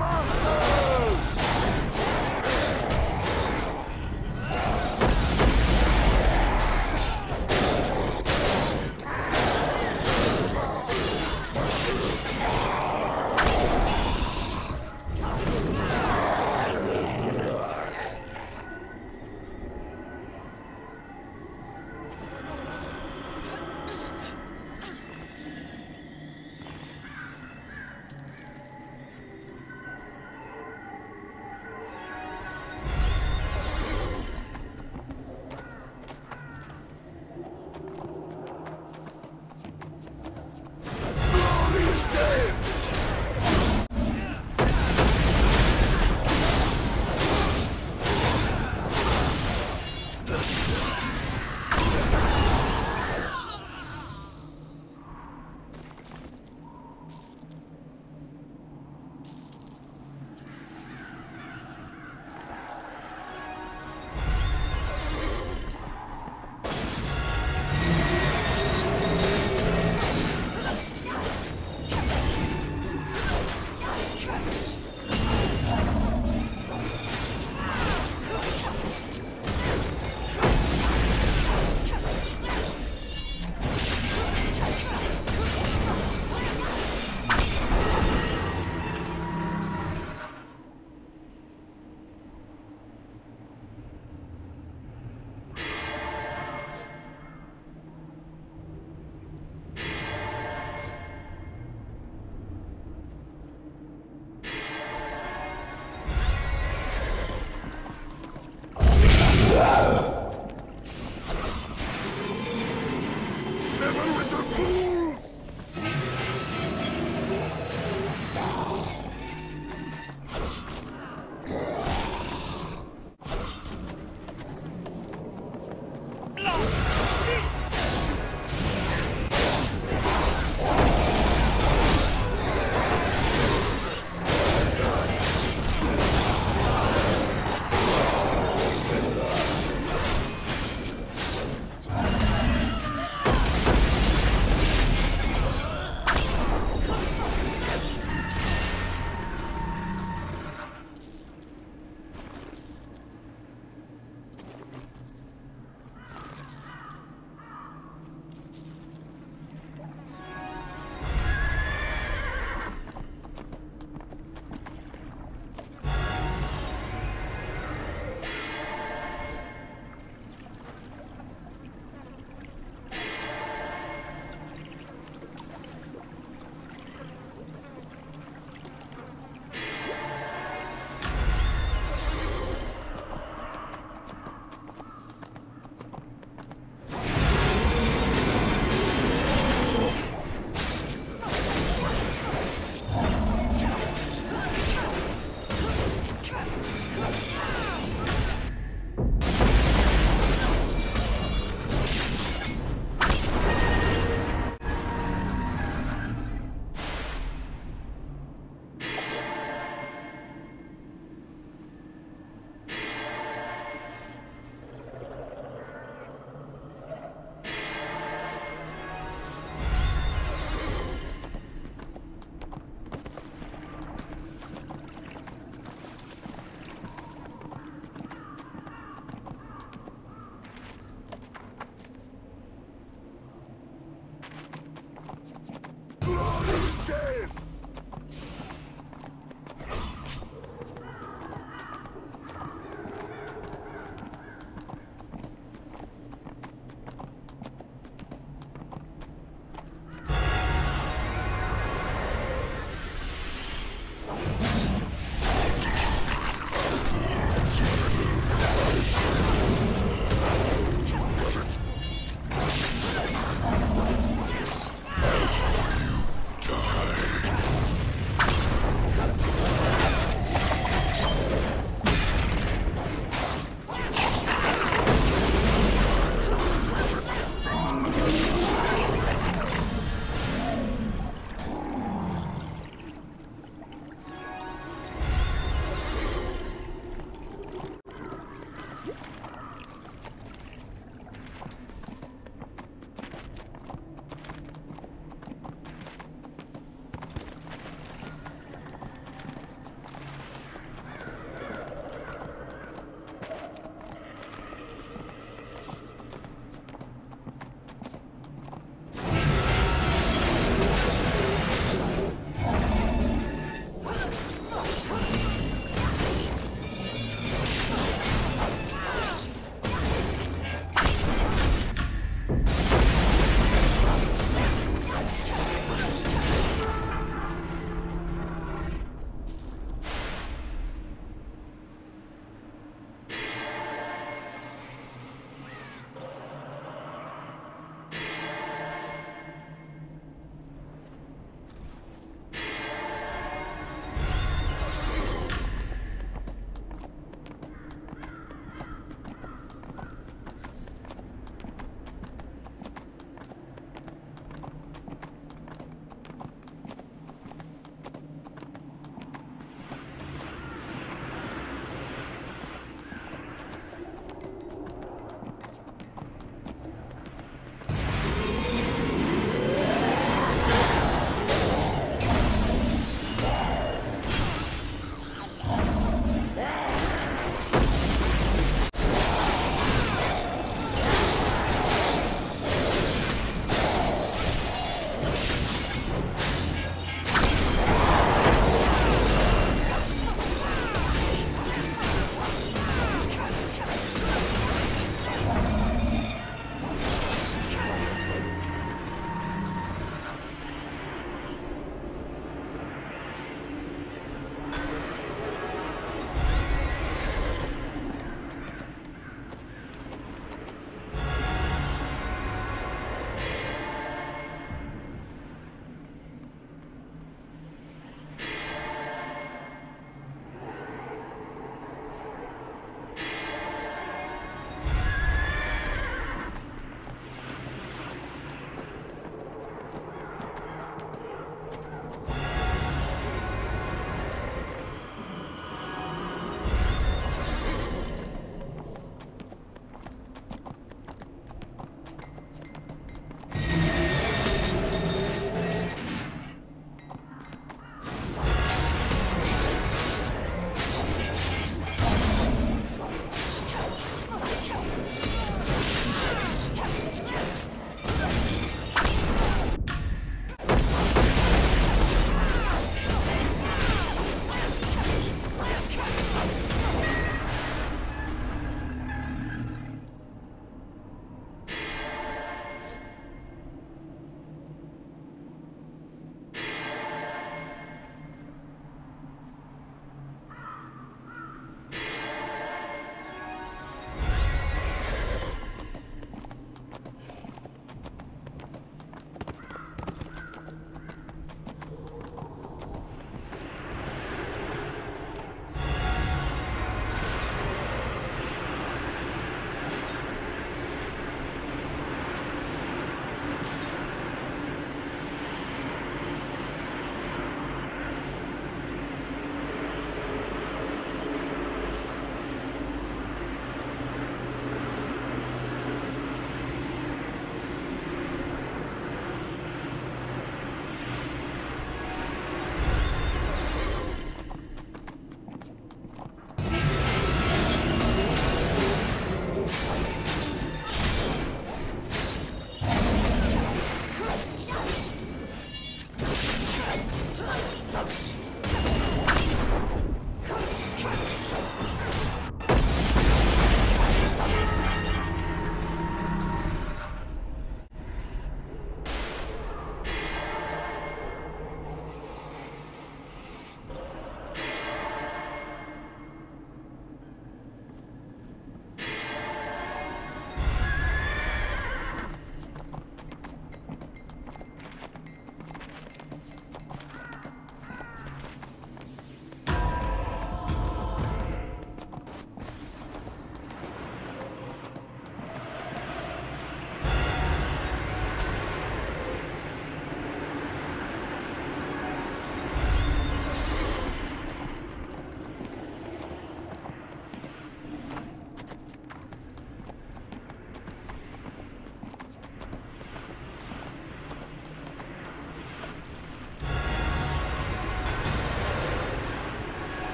from us!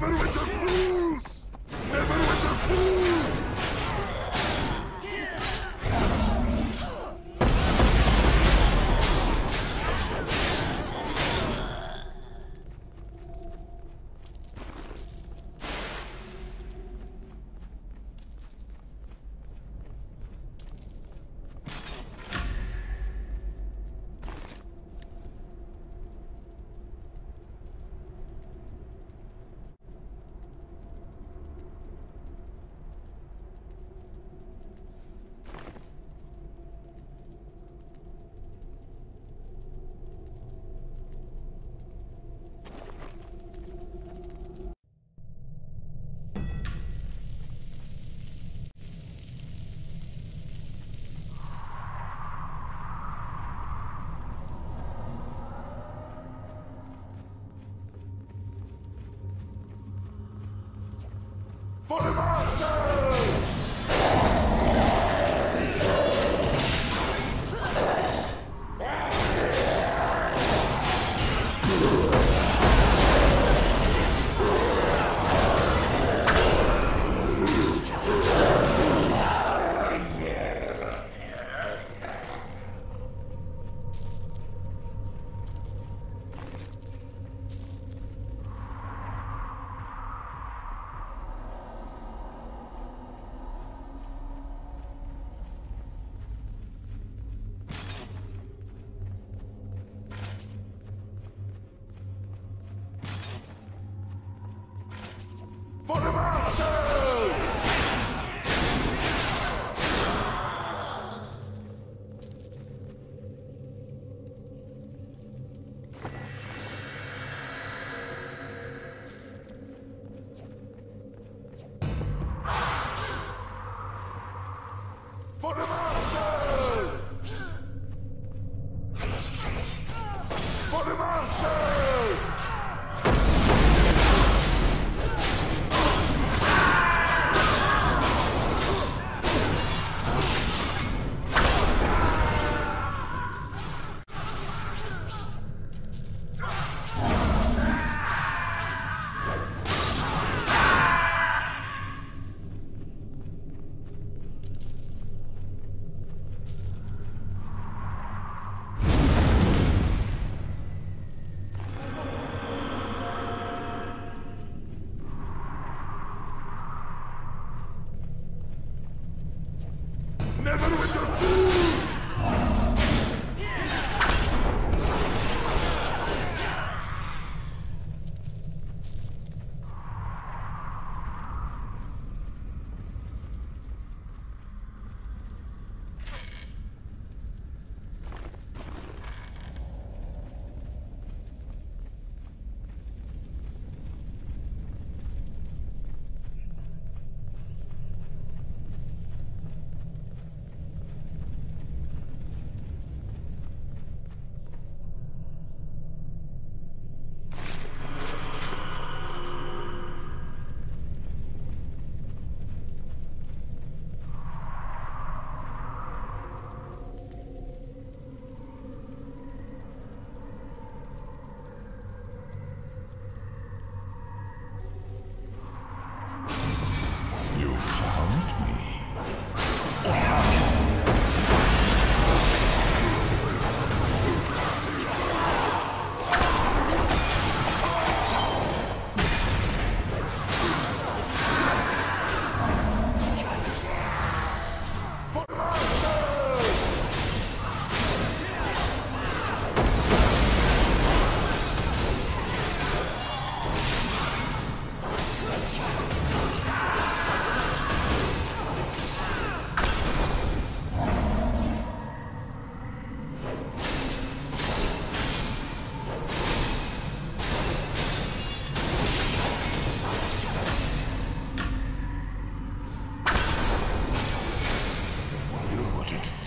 Never with the fools! For the master!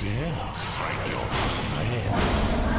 dare strike your friend?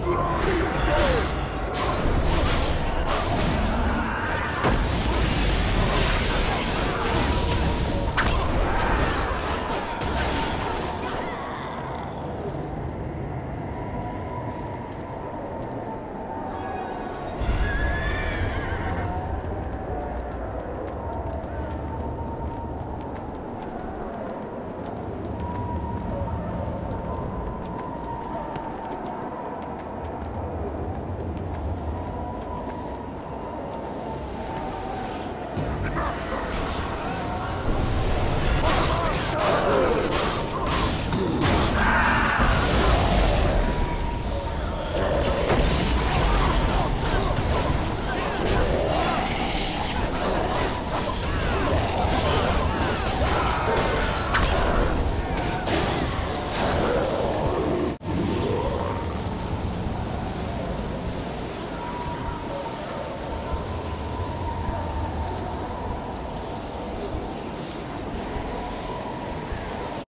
Ah! Awesome.